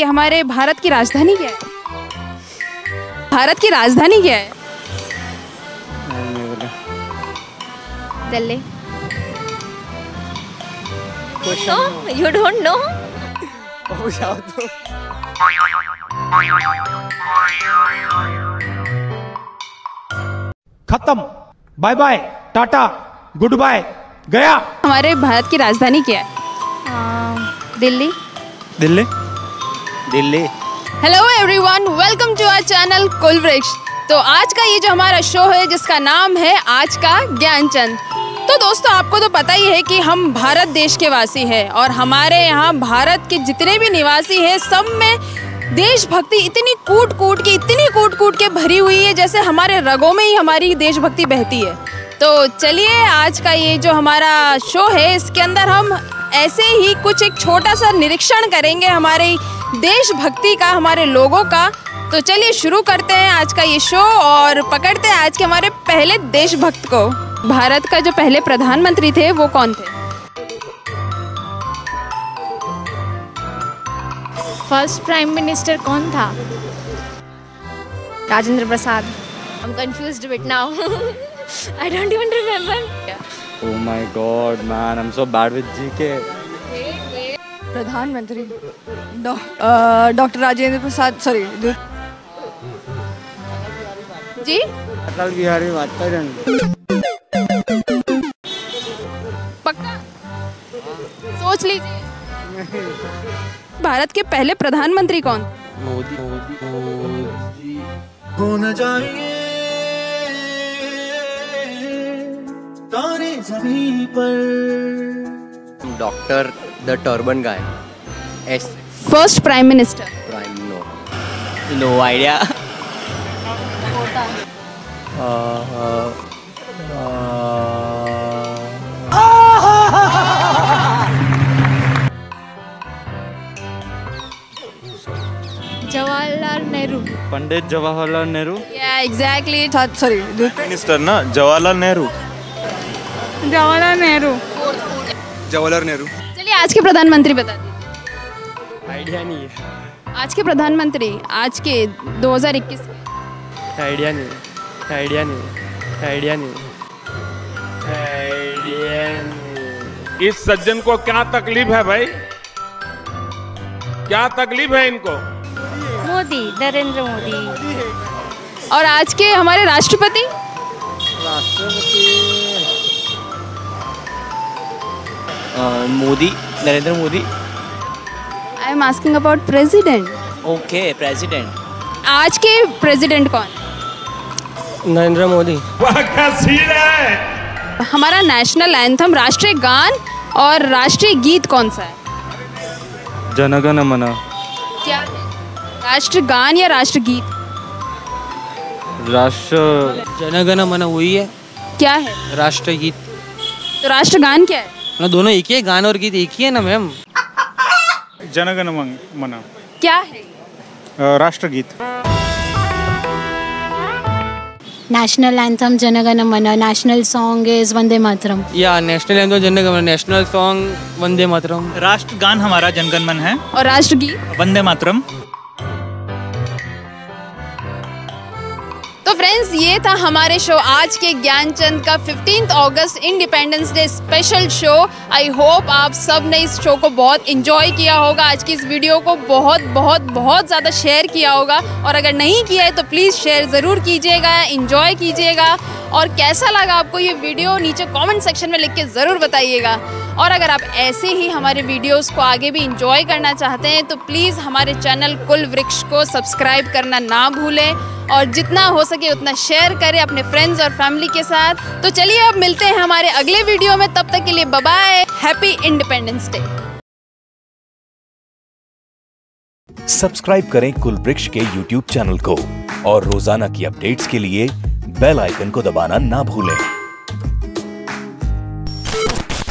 कि हमारे भारत की राजधानी क्या है? भारत की राजधानी क्या है? Delhi. No you don't know खत्म। Bye bye tata good bye गया। हमारे भारत की राजधानी क्या है? Delhi. Delhi? Delhi. Hello everyone welcome to our channel Kulvriksh तो आज का ये जो हमारा शो है, जिसका नाम है आज का ज्ञानचंद। तो दोस्तों, आपको तो पता ही है कि हम भारत देश के वासी हैं और हमारे यहाँ भारत के जितने भी निवासी हैं, सब में देशभक्ति इतनी कूट कूट के, इतनी कूट कूट के भरी हुई है, जैसे हमारे रगों में ही हमारी देशभक्ति बहती है। तो चलिए आज का ये जो हमारा शो है, इसके अंदर हम ऐसे ही कुछ एक छोटा सा निरीक्षण करेंगे हमारे देशभक्ति का हमारे लोगों का। तो चलिए शुरू करते हैं आज का ये शो और पकड़ते हैं आज के हमारे पहले देशभक्त को। भारत का जो पहले प्रधानमंत्री थे वो कौन थे? फ़र्स्ट प्राइम मिनिस्टर कौन था? Rajendra Prasad. I am confused bit now I don't even remember Oh my god, man, I'm so bad with GK. प्रधानमंत्री डॉक्टर राजेंद्र प्रसाद सॉरी जी? अटल बिहारी वाजपेयी। पक्का? सोच लीजिए। भारत के पहले प्रधानमंत्री कौन? मोदी मोदी मोदी होना चाहिए Taare Zameen Par. Doctor the turban guy as first prime minister prime no no idea Jawaharlal Nehru Pandit Jawaharlal Nehru या एग्जैक्टली सॉरी मिनिस्टर ना जवाहरलाल नेहरू जवाहरलाल नेहरू। जवाहरलाल नेहरू। चलिए आज के प्रधानमंत्री बता दीजिए। आइडिया नहीं है। आज के प्रधानमंत्री आज के 2021 के। आइडिया नहीं आइडिया नहीं आइडिया नहीं आइडिया नहीं इस सज्जन को क्या तकलीफ़ है भाई? क्या तकलीफ़ है इनको? मोदी नरेंद्र मोदी। और आज के हमारे राष्ट्रपति? राष्ट्रपति। Modi Narendra Modi I am asking about president okay president आज के प्रेसिडेंट कौन? नरेंद्र मोदी। वह क्या सीन है। हमारा नेशनल एंथम राष्ट्रीय गान और राष्ट्रीय गीत कौन सा है? जनगण मन। क्या है? राष्ट्रगान या राष्ट्र गीत? राष्ट्र जनगण मन वही है। क्या है? राष्ट्रगीत तो राष्ट्रगान क्या है? ना दोनों एक ही है गान और गीत एक ही है ना मैम? जनगण मन। क्या है? राष्ट्रगीत। National anthem Janagana Mana. National song is Vande Mataram. या national anthem Jana Gana Mana. National song Vande Mataram राष्ट्र गान हमारा जनगण मन है। और राष्ट्र गीत वंदे मातरम फ्रेंड्स ये था हमारे शो आज के ज्ञानचंद का 15th August independence day special show I hope आप सबने इस शो को बहुत इंजॉय किया होगा। आज की इस वीडियो को बहुत बहुत बहुत ज़्यादा शेयर किया होगा। और अगर नहीं किया है तो प्लीज़ शेयर ज़रूर कीजिएगा इंजॉय कीजिएगा। और कैसा लगा आपको ये वीडियो नीचे कमेंट सेक्शन में लिख के ज़रूर बताइएगा। और अगर आप ऐसे ही हमारे वीडियोस को आगे भी इंजॉय करना चाहते हैं तो प्लीज़ हमारे चैनल कुल वृक्ष को सब्सक्राइब करना ना भूलें और जितना हो सके उतना शेयर करें अपने फ्रेंड्स और फैमिली के साथ। तो चलिए अब मिलते हैं हमारे अगले वीडियो में। तब तक के लिए bye happy independence day subscribe करें कुल वृक्ष के यूट्यूब चैनल को और रोज़ाना की अपडेट्स के लिए बेल आइकन को दबाना ना भूलें।